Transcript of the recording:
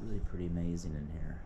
really pretty amazing in here.